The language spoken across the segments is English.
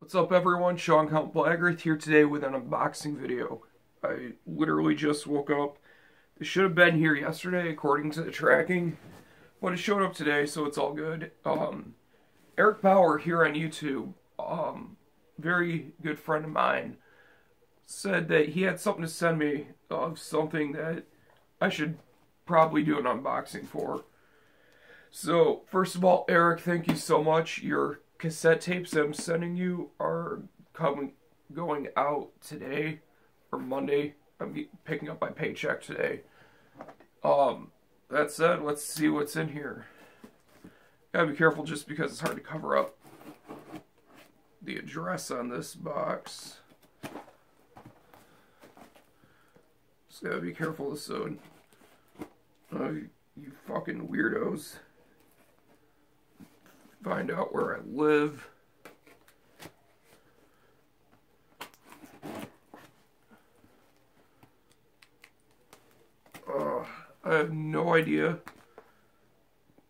What's up everyone, Sean Count Blagorath here today with an unboxing video. I literally just woke up. It should have been here yesterday according to the tracking, but it showed up today so it's all good. Um, Eric Bauer here on YouTube, um, very good friend of mine, said that he had something to send me of something that I should probably do an unboxing for. So, first of all, Eric, thank you so much. Your cassette tapes I'm sending you are coming going out today or Monday. I'm picking up my paycheck today. Um, that said, let's see what's in here. Gotta be careful just because it's hard to cover up the address on this box. Just gotta be careful so uh, you fucking weirdos find out where I live. Uh, I have no idea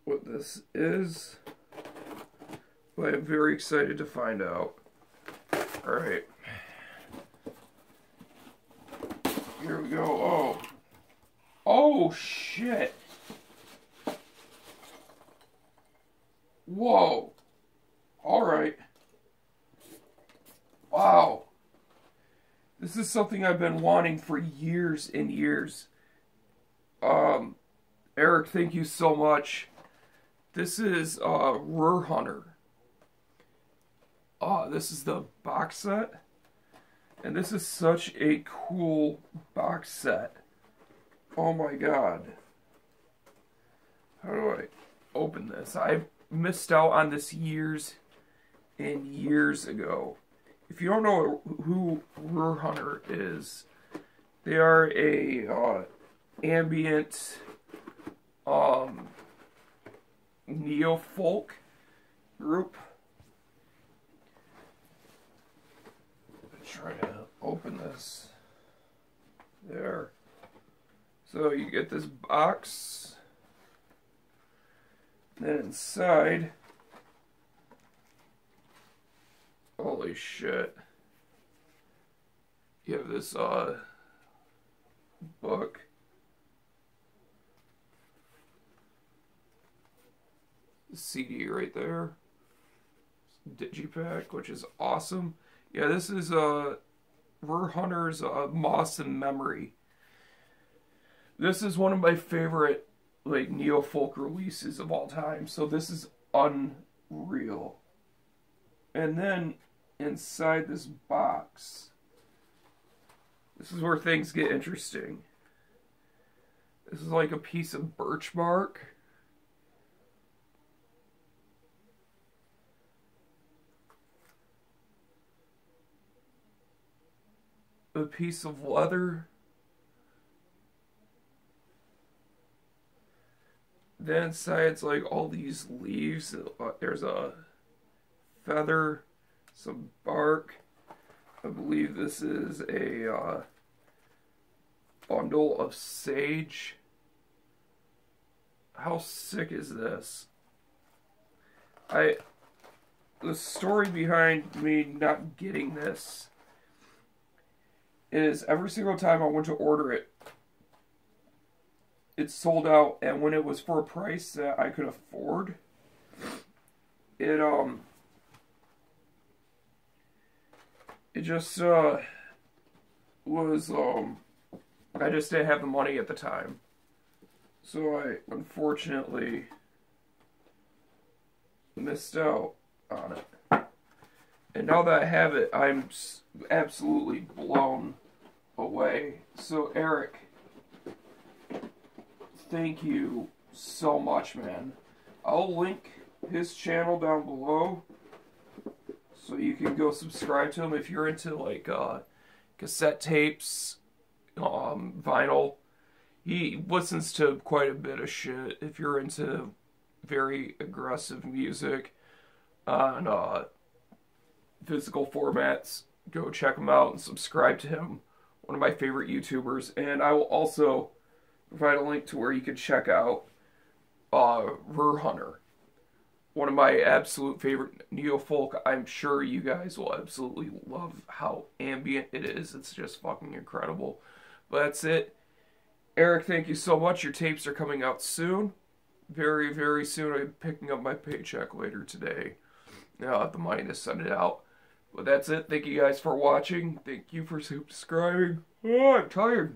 what this is, but I'm very excited to find out. Alright. Here we go. Oh. Oh, shit. Whoa. All right. Wow. This is something I've been wanting for years and years. Um, Eric, thank you so much. This is uh, Ruhr Hunter. Uh, this is the box set. And this is such a cool box set. Oh my god. How do I open this? I missed out on this years and years ago. If you don't know who Ruhr Hunter is, they are a uh, ambient um, neo folk group. Try to open this. There. So you get this box. Then inside, holy shit, you have this uh, book. CD right there. Digipack, which is awesome. Yeah, this is uh, Ruhr Hunter's uh, Moss and Memory. This is one of my favorite like neo folk releases of all time. So this is unreal. And then inside this box, this is where things get interesting. This is like a piece of birch bark. A piece of leather. Then it's like all these leaves. Uh, there's a feather, some bark. I believe this is a uh, bundle of sage. How sick is this? I the story behind me not getting this is every single time I went to order it, it sold out and when it was for a price that I could afford it um it just uh was um I just didn't have the money at the time. So I unfortunately missed out on it. And now that I have it I'm absolutely blown away. So Eric thank you so much, man. I'll link his channel down below so you can go subscribe to him if you're into like uh, cassette tapes, um, vinyl. He listens to quite a bit of shit. If you're into very aggressive music on uh, physical formats, go check him out and subscribe to him. One of my favorite YouTubers. And I will also provide a link to where you can check out uh, Ruhr Hunter. one of my absolute favorite neo folk. I'm sure you guys will absolutely love how ambient it is. It's just fucking incredible. But that's it. Eric, thank you so much. Your tapes are coming out soon. Very, very soon. I'm picking up my paycheck later today. Have the to send it out. But that's it. Thank you guys for watching. Thank you for subscribing. Oh, I'm tired.